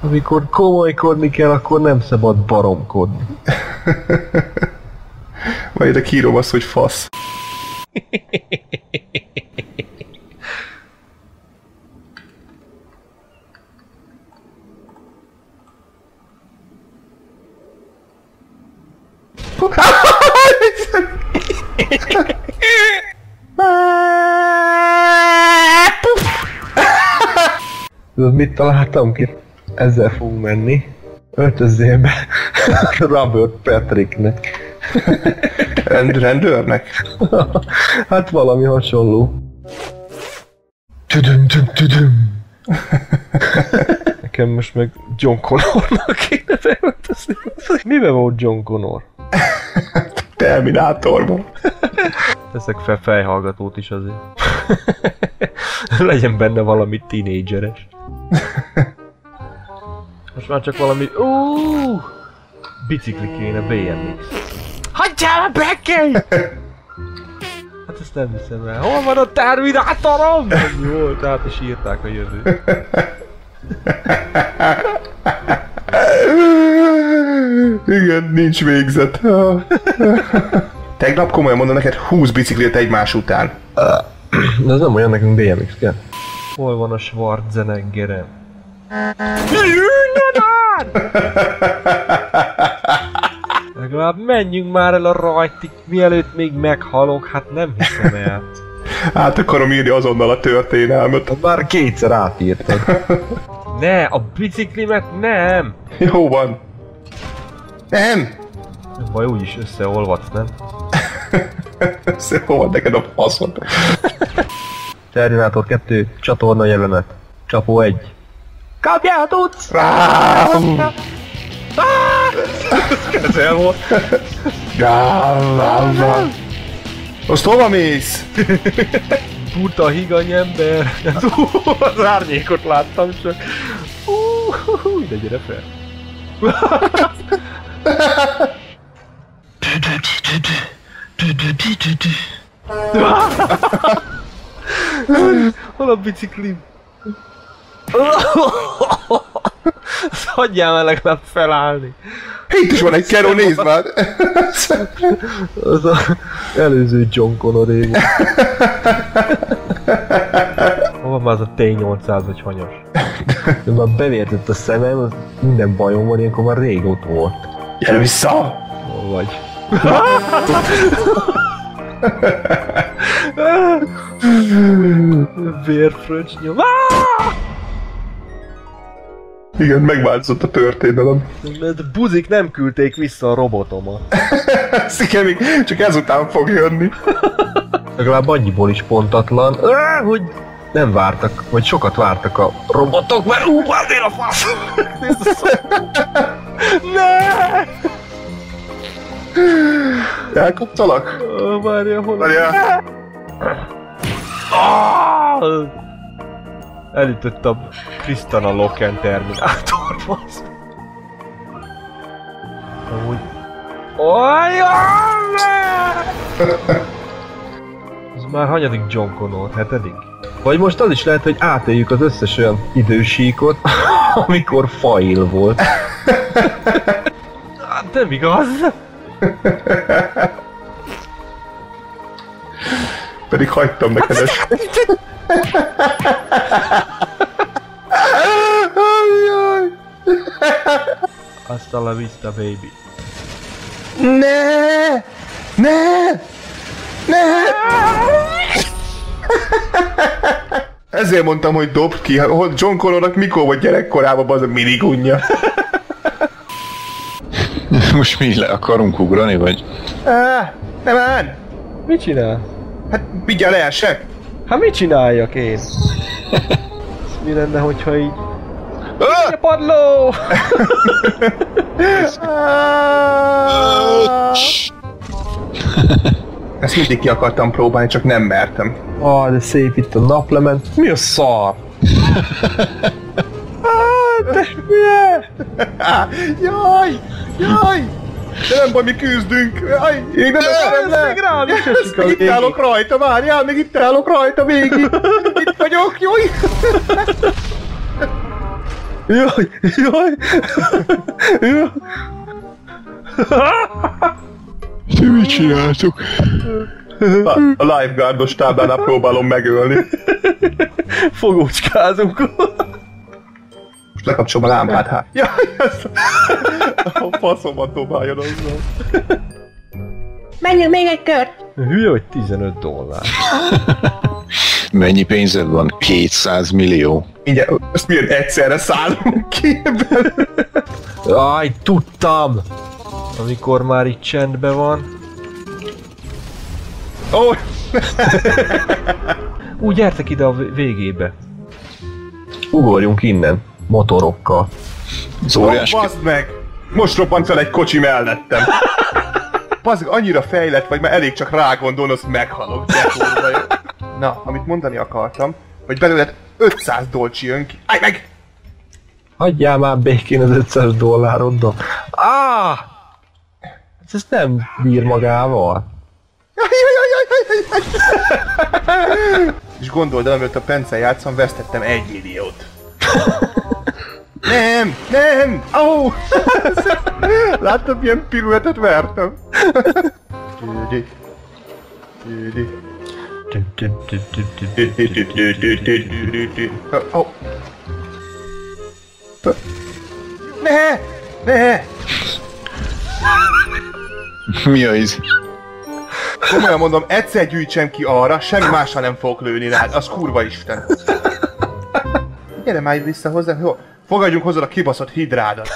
Amikor komolykodni kell, akkor nem szabad baromkodni. Majd ide kírom azt, hogy fasz. Tudod, mit találtam ki? Ezzel fogunk menni. Öltözzél be Robert Patricknek. Rend, rendőrnek? hát valami hasonló. Tüdüm, tüdüm, tüdüm. Nekem most meg John Connornak kéne beöltözni. Miben volt John Connor? Terminátorban. Teszek fel fejhallgatót is azért. Legyen benne valami tínédzseres. Most már csak valami... Uh, bicikli kéne, BMX. Hagyjál a Becky! Hát ezt nem hiszem el. Hol van a terminátorom? Jó, tehát is írták a jövőt. Igen, nincs végzet. Tegnap komolyan mondom neked 20 biciklit egymás után. De ez nem olyan, nekünk BMX kell. Hol van a Schwarzeneggerem? Már! Legalább menjünk már el a rajtig, mielőtt még meghalok, hát nem hiszem el. Át akarom írni azonnal a történelmet. Hát már kétszer átírtad. Ne, a biciklimet nem! Jó van. Nem! Vagy úgyis összeolvadsz, nem? Összehol neked a faszod. Terminátor 2, csatorna jelenet. Csapó 1. Kapjál, tudsz! Rám! Kezel volt. Rám, rám, rám. Most hova mész? Buta higany ember. Az árnyékot láttam csak. Uh, ide gyere fel. Hol a biciklim? Hagyjál már legalább felállni. Itt is van egy keró, nézd már! Az a előző John Connor ég. Hol van már az a T-800 vagy hanyas? De már bevértett a szemem, az minden bajom van, ilyenkor már régóta volt. Gyere vissza! Hol vagy? Vérfröccs nyom. Igen, megváltozott a történelem. De buzik nem küldték vissza a robotomat. Ezt igen, csak ezután fog jönni. Legalább annyiból is pontatlan, hogy nem vártak, vagy sokat vártak a robotok, mert ú, azért a fasz! Ne! Elkaptalak? Várja, hol? Várjál. Ah! Elütöttem Kristana Loken Terminátor, basz. Amúgy... Ez már hanyadik John Connor? Hetedik? Vagy most az is lehet, hogy átéljük az összes olyan idősíkot, amikor fail volt. Hát nem igaz. Pedig hagytam neked ezt. Hasta la vista, baby. Ne! Ne! Ne! Ezért mondtam, hogy dobd ki, hogy John Connornak mikor volt gyerekkorában az a minigunja. Most mi le akarunk ugrani, vagy? Á, nem áll! Mit csinál? Hát vigyál leesek! Hát mit csináljak én? Mi lenne, hogyha így... Ah! A padló! Ezt mindig ki akartam próbálni, csak nem mertem. Ah, de szép itt a naplement. Mi a szar? ah, de hülye! Jaj! Jaj! De nem baj, mi küzdünk! Jaj, én nem le! még rám is esik a itt végig. állok rajta, várjál, még itt állok rajta végig! Itt vagyok, jó! Jaj, jaj! Jaj! Ti mit csináltok? A, a lifeguardos táblánál próbálom megölni. Fogócskázunk. Most lekapcsolom a lámpát, hát. Jaj, ez... A faszomat dobáljon azzal. Menjünk még egy kört! Hülye, hogy 15 dollár. Mennyi pénzed van? 200 millió. Mindjárt, ezt miért egyszerre szállunk ki? Aj, tudtam! Amikor már itt csendben van. Ó, Úgy gyertek ide a vé- végébe. Ugorjunk innen. Motorokkal. Az oh, óriás... bazd meg! Most robbant fel egy kocsi mellettem. Bazd annyira fejlett vagy, mert elég csak rágondolni, azt meghalok. Na, amit mondani akartam, hogy belőled 500 dolcsi jön ki. Állj meg! Hagyjál már békén az 500 dollároddal. Ah! Ez nem bír magával. És gondold el, amit a Pence játszom, vesztettem egy milliót. Nem, nem! Ó! Oh! Láttam, milyen piruetet vertem. Tüdi. Tüdi. Oh. Ne! Ne! Mi a iz? Komolyan mondom, egyszer gyűjtsem ki arra, semmi mással nem fogok lőni rád, az kurva isten. Gyere már vissza hozzá, jó? Fogadjunk hozzá a kibaszott hidrádat.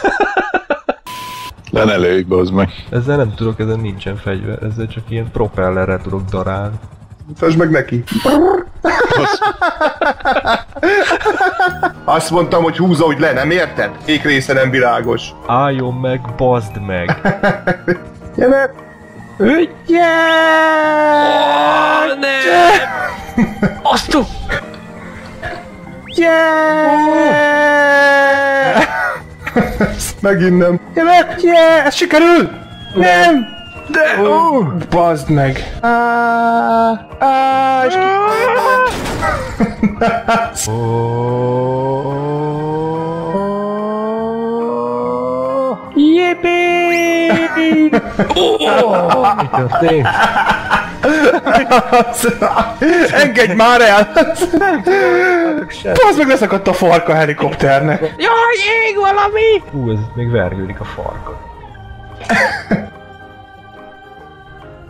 Le ne lőj, bazd meg. Ezzel nem tudok, ezen nincsen fegyver. Ezzel csak ilyen propellerrel tudok darálni. Mutasd meg neki. Azt mondtam, hogy húzza, hogy le, nem érted? Kék része nem világos. Álljon meg, bazd meg! Gyere! Ügyje! Oh, nem! Azt a... Megint nem. Yeah! Ez sikerül! Nem! De! Ó! Oh, bazd meg! Ah, ah, és Mi történt? Engedj már el! Bazd meg leszakadt a farka helikopternek. Jaj, ég valami! Hú, ez még vergődik a farka.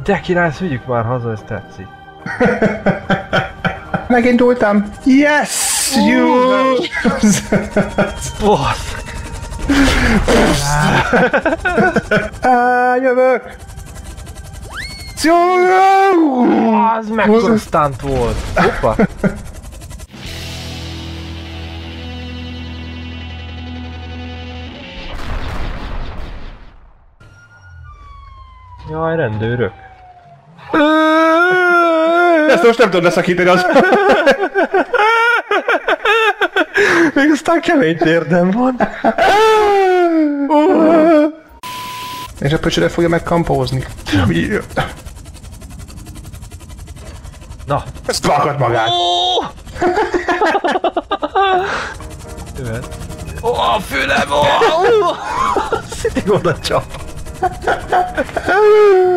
De király, ezt vigyük már haza, ez tetszik. Megindultam. Yes! You! Basz! Á, jövök! Az mekkora stunt volt! Hoppa! Jaj, rendőrök! Ezt most nem tudod leszakítani az... Még aztán kemény térdem van. És a pöcsöre fogja megkampózni. Na, Ezt vakad magát. jöhet. Ó, a fülem! Ó! Szitig oda csap.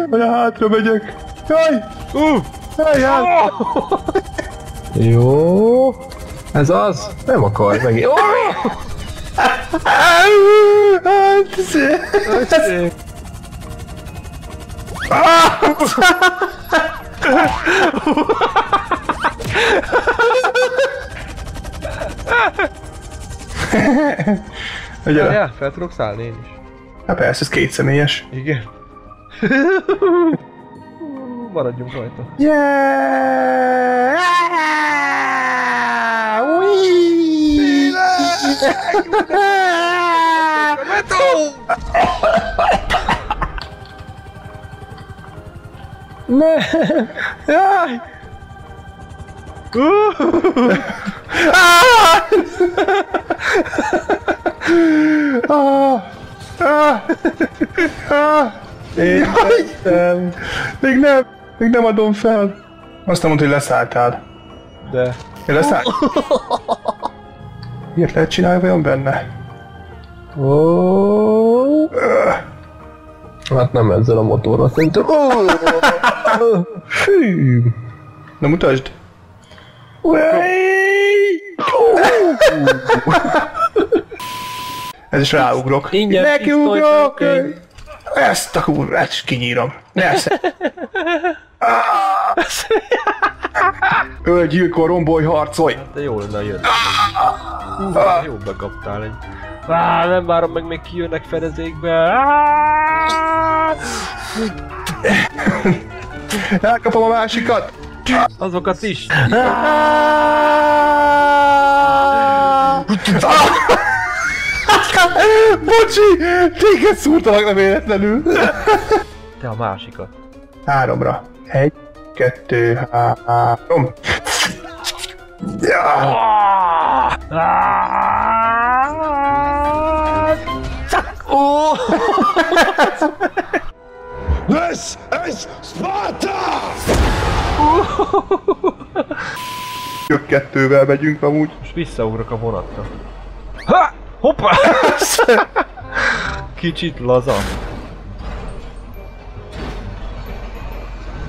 Hogy hátra megyek. Jaj! Ú! Jaj, jaj! Jó. Ez az? Nem akar megint. Ez- Ugye? Ja, fel tudok szállni én is. Hát persze, ez két személyes. Igen. Maradjunk rajta. Yeah! Ne! Jaj! Ah! Ah! Ah! Én tettem. Még nem, még nem adom fel. Azt nem mondta, hogy leszálltál. De... Én leszáll? Miért lehet csinálni vajon benne? Ó. Hát nem ezzel a motorral szerintem. Ó. Fű. Na mutasd! Ez is ráugrok. Ingyen Nekiugrok! Ezt a kurvát is kinyírom. Persze. Öl, gyilkol, rombolj, harcolj! De jó lenne, ha jön. Hú, jó bekaptál egy. Á, nem várom meg, még kijönnek fedezékbe. Á, Elkapom a másikat! Azokat is. Bocsi! Téged szúrtalak nem véletlenül! Te a másikat. Háromra. Egy, kettő, három. Ja. Ó! This is Sparta! Jök kettővel megyünk amúgy. Most visszaugrok a vonatra. Ha! Hoppá! Kicsit laza.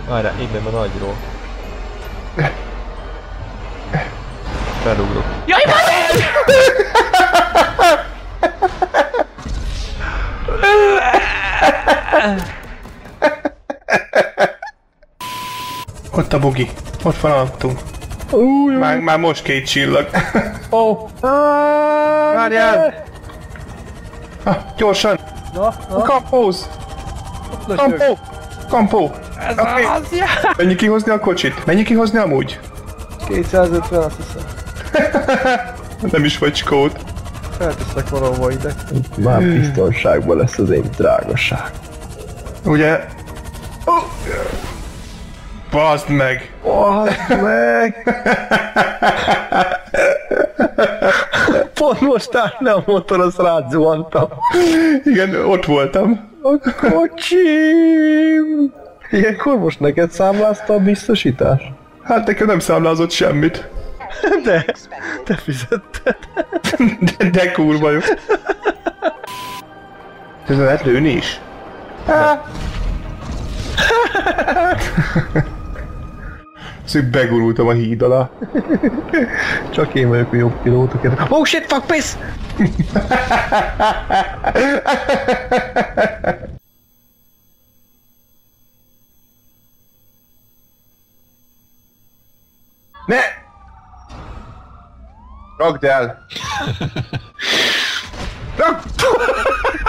Várjál, innen a nagyról. Felugrok. Jaj, Ott a bugi. Ott van alattunk. Már, már most két csillag. Ó. Várjál! Ha, gyorsan! Na, na, Kampóz! Kampó! Kampó! Ez Oké. az! Mennyi kihozni a kocsit? Mennyi kihozni amúgy? 250 azt hiszem. Nem is vagy skót. Felteszek valahova ide. Már biztonságban lesz az én drágaság. Ugye? Oh. Baszd meg! Bazd meg! Pont most állt le a motor, azt rázuhantam. Igen, ott voltam. A kocsim! Ilyenkor most neked számlázta a biztosítás? Hát nekem nem számlázott semmit. De, te fizetted. De, de kurva jó. Ez lehet lőni is? Szóval begurultam a híd alá. Csak én vagyok a jobb pilóta. Oh shit, fuck, piss! Ne! Rakd el! Rakd!